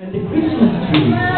and the Christmas tree.